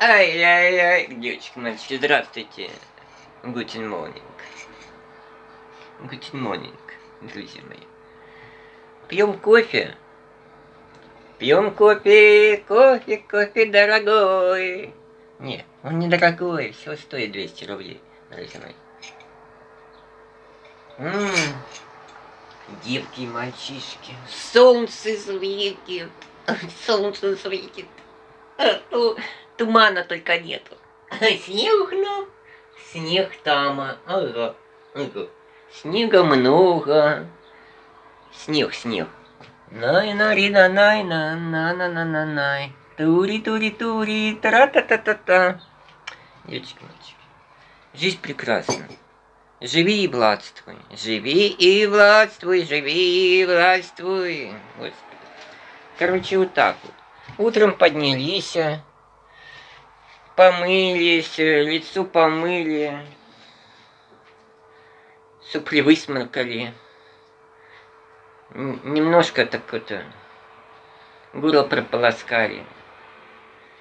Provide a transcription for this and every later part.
Ай-яй-яй, девочки, мальчики, здравствуйте. Гутин morning. Гутин morning, друзья мои. Пьем кофе. Пьем кофе, кофе, кофе дорогой. Не, он не дорогой, всего стоит 200 рублей, друзья мои. М-м, и мальчишки, солнце светит, солнце светит, а тумана только нету. Снег нам, снег там, ага. Снега много, снег, снег. Най на ри на най на на на на на най. Тури тури тури тра та та та та. Девочки, мальчики, жизнь прекрасна. Живи и властвуй, живи и властвуй, живи и властвуй. Господи. Короче, вот так вот. Утром поднялись, помылись, лицо помыли, сопли высморкали. Немножко так это, горло прополоскали.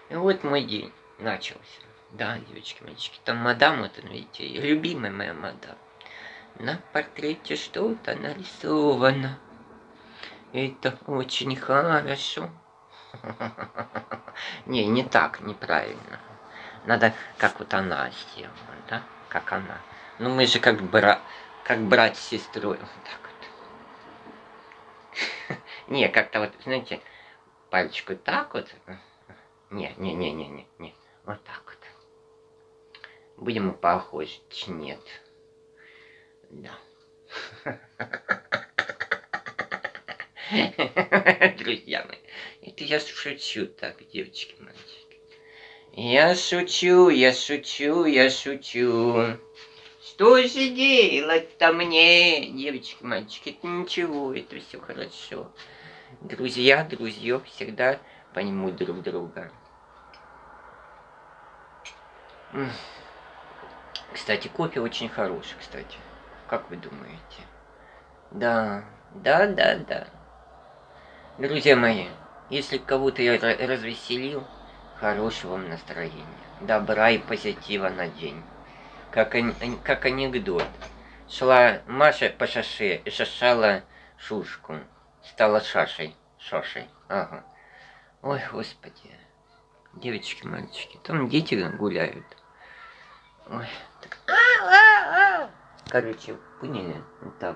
И вот мой день начался. Да, девочки, мальчики, там мадам, вот видите, любимая моя мадам. На портрете что-то нарисовано. Это очень хорошо. Не, не так, неправильно. Надо, как вот она сделала, да? Как она. Ну, мы же как, бра... как брат с сестрой. Вот так вот. Не, как-то вот, знаете, пальчику так вот. Не, не, не, не, не, не. Будем похожи? Нет. Да. Друзья мои, это я шучу так, девочки, мальчики. Я шучу, я шучу, я шучу. Что же делать-то мне, девочки, мальчики? Это ничего, это все хорошо. Друзья, друзья всегда поймут друг друга. Кстати, кофе очень хороший, кстати. Как вы думаете? Да, да, да, да. Друзья мои, если кого-то я развеселил, хорошего вам настроения, добра и позитива на день. Как, как анекдот. Шла Маша по шаше и шашала шушку. Стала шашей. Шашей. Ага. Ой, господи. Девочки, мальчики, там дети гуляют. Ой. Короче, поняли? Так.